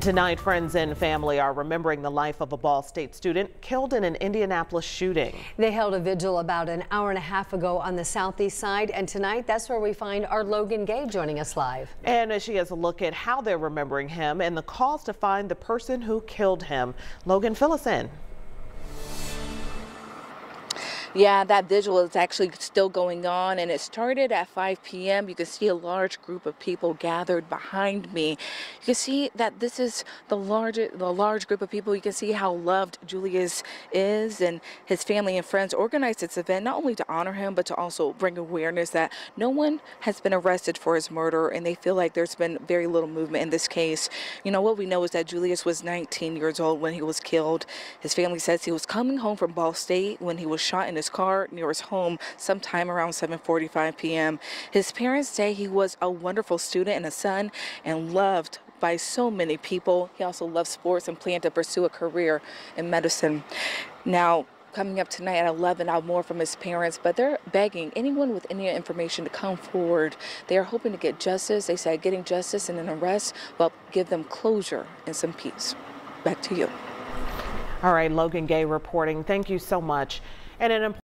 Tonight, friends and family are remembering the life of a Ball State student killed in an Indianapolis shooting. They held a vigil about an hour and a half ago on the southeast side, and tonight that's where we find our Logan Gay joining us live. And she has a look at how they're remembering him and the calls to find the person who killed him. Logan, fill us in. Yeah, that vigil is actually still going on, and it started at 5 p.m. You can see a large group of people gathered behind me. You can see that this is the large, the large group of people. You can see how loved Julius is, and his family and friends organized this event not only to honor him, but to also bring awareness that no one has been arrested for his murder, and they feel like there's been very little movement in this case. You know, what we know is that Julius was 19 years old when he was killed. His family says he was coming home from Ball State when he was shot in his car near his home sometime around 7:45 p.m. His parents say he was a wonderful student and a son and loved by so many people. He also loved sports and planned to pursue a career in medicine. Now, coming up tonight at 11 I'll more from his parents but they're begging anyone with any information to come forward they are hoping to get justice they say getting justice and an arrest will give them closure and some peace back to you all right logan gay reporting thank you so much and an